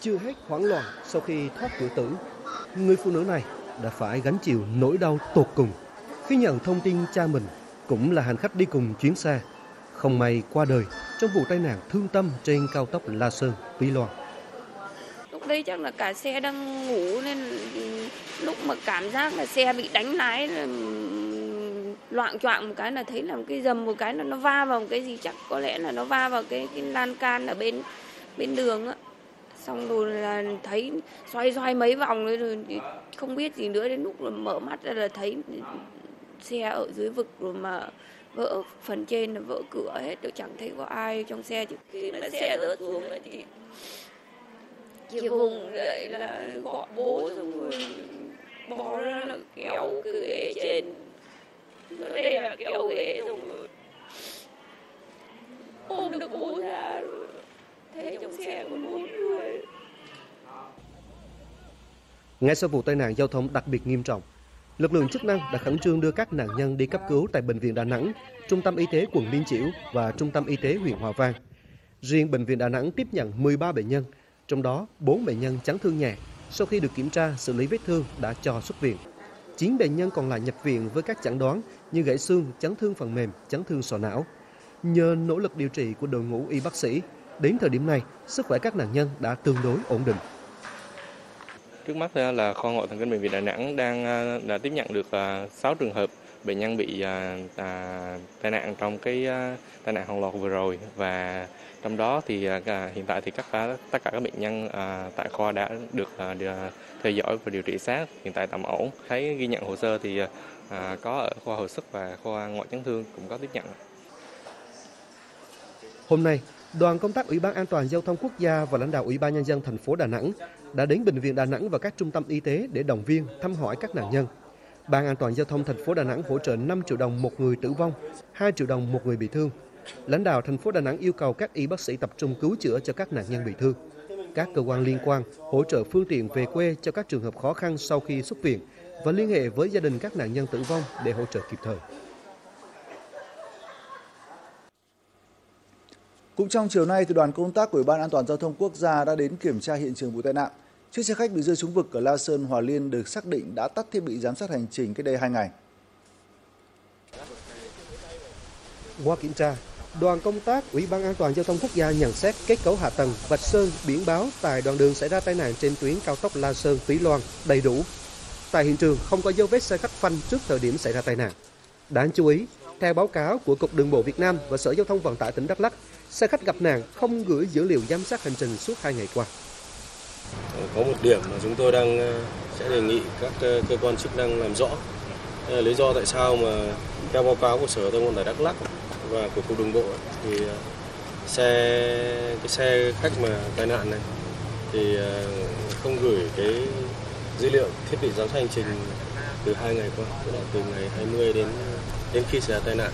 Chưa hết hoảng loạn sau khi thoát cửa tử, người phụ nữ này đã phải gánh chịu nỗi đau tột cùng khi nhận thông tin cha mình cũng là hành khách đi cùng chuyến xe không may qua đời trong vụ tai nạn thương tâm trên cao tốc La Sơn, Tuy Loan. Lúc đấy chắc là cả xe đang ngủ nên lúc mà cảm giác là xe bị đánh lái là loạn choạng một cái là thấy là một cái dầm một cái là nó va vào một cái gì chắc có lẽ là nó va vào cái, cái lan can ở bên bên đường á xong rồi là thấy xoay xoay mấy vòng rồi không biết gì nữa. Đến lúc là mở mắt ra là thấy xe ở dưới vực rồi mà vỡ phần trên là vỡ cửa hết tôi chẳng thấy có ai trong xe chứ. Khi mà xe rớt xuống thì chị vùng dậy là gọi bố xong rồi bỏ ra là kéo cái ghế trên. Nó đây là kéo ghế xong rồi. Ôm được bố ra rồi thế trong xe có bốn người ngay sau vụ tai nạn giao thông đặc biệt nghiêm trọng lực lượng chức năng đã khẩn trương đưa các nạn nhân đi cấp cứu tại bệnh viện Đà Nẵng, trung tâm y tế quận Liên Chiểu và trung tâm y tế huyện Hòa Vang. Riêng bệnh viện Đà Nẵng tiếp nhận 13 bệnh nhân, trong đó 4 bệnh nhân chấn thương nhẹ. Sau khi được kiểm tra, xử lý vết thương đã cho xuất viện. 9 bệnh nhân còn lại nhập viện với các chẩn đoán như gãy xương, chấn thương phần mềm, chấn thương sọ não. Nhờ nỗ lực điều trị của đội ngũ y bác sĩ, đến thời điểm này, sức khỏe các nạn nhân đã tương đối ổn định. Trước mắt là khoa ngoại thần kinh bệnh viện Đà Nẵng đang à, đã tiếp nhận được 6 à, trường hợp bệnh nhân bị à, tai nạn trong cái à, tai nạn hàng loạt vừa rồi. Và trong đó thì à, hiện tại thì cả tất cả các bệnh nhân à, tại khoa đã được à, theo dõi và điều trị sát hiện tại tạm ổn. Thấy ghi nhận hồ sơ thì à, có ở khoa hồi sức và khoa ngoại chấn thương cũng có tiếp nhận. Hôm nay đoàn công tác ủy ban an toàn giao thông quốc gia và lãnh đạo ủy ban nhân dân thành phố Đà Nẵng đã đến bệnh viện Đà Nẵng và các trung tâm y tế để động viên, thăm hỏi các nạn nhân. Ban an toàn giao thông thành phố Đà Nẵng hỗ trợ 5 triệu đồng một người tử vong, 2 triệu đồng một người bị thương. Lãnh đạo thành phố Đà Nẵng yêu cầu các y bác sĩ tập trung cứu chữa cho các nạn nhân bị thương. Các cơ quan liên quan hỗ trợ phương tiện về quê cho các trường hợp khó khăn sau khi xuất viện và liên hệ với gia đình các nạn nhân tử vong để hỗ trợ kịp thời. Cũng trong chiều nay, thì đoàn công tác của Ủy ban An toàn giao thông quốc gia đã đến kiểm tra hiện trường vụ tai nạn. Chiếc xe khách bị rơi xuống vực ở La Sơn, Hòa Liên được xác định đã tắt thiết bị giám sát hành trình cách đây 2 ngày. Qua kiểm tra, đoàn công tác Ủy ban An toàn giao thông quốc gia nhận xét kết cấu hạ tầng, vạch sơn, biển báo tại đoạn đường xảy ra tai nạn trên tuyến cao tốc La Sơn Túy Loan đầy đủ. Tại hiện trường không có dấu vết xe khách phanh trước thời điểm xảy ra tai nạn. Đáng chú ý, theo báo cáo của Cục Đường bộ Việt Nam và Sở Giao thông Vận tải tỉnh Đắk Lắk, xe khách gặp nạn không gửi dữ liệu giám sát hành trình suốt hai ngày qua. Ờ, có một điểm mà chúng tôi đang ờ, sẽ đề nghị các ờ, cơ quan chức năng làm rõ là lý do tại sao mà theo báo cáo của Sở Giao thông Vận tải Đắk Lắk và của Cục Đường bộ thì xe cái xe khách mà tai nạn này thì không gửi cái dữ liệu thiết bị giám sát hành trình từ hai ngày qua, tức là từ ngày 20 đến đến khi xảy ra tai nạn.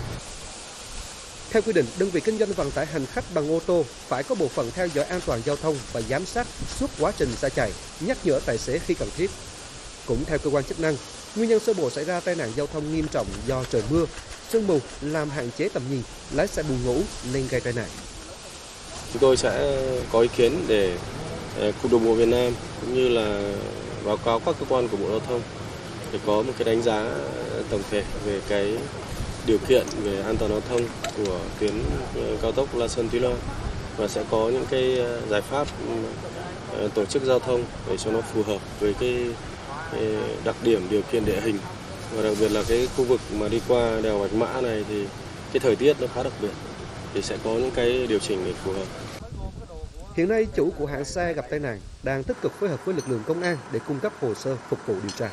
Theo quy định, đơn vị kinh doanh vận tải hành khách bằng ô tô phải có bộ phận theo dõi an toàn giao thông và giám sát suốt quá trình xe chạy, nhắc nhở tài xế khi cần thiết. Cũng theo cơ quan chức năng, nguyên nhân sơ bộ xảy ra tai nạn giao thông nghiêm trọng do trời mưa, sương mù làm hạn chế tầm nhìn, lái xe buồn ngủ nên gây tai nạn. Chúng tôi sẽ ờ, có ý kiến để ờ, Cục Đường bộ Việt Nam cũng như là báo cáo các cơ quan của Bộ Giao thông để có một cái đánh giá tổng thể về cái điều kiện về an toàn giao thông của tuyến ờ, cao tốc La Sơn Túy Loan và sẽ có những cái ờ, giải pháp ừ, ờ, tổ chức giao thông để cho nó phù hợp với cái, đặc điểm điều kiện địa hình và đặc biệt là cái khu vực mà đi qua đèo Bạch Mã này thì cái thời tiết nó khá đặc biệt thì sẽ có những cái điều chỉnh để phù hợp. Hiện nay chủ của hãng xe gặp tai nạn đang tích cực phối hợp với lực lượng công an để cung cấp hồ sơ phục vụ điều tra.